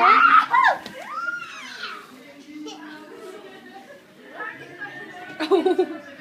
Oh.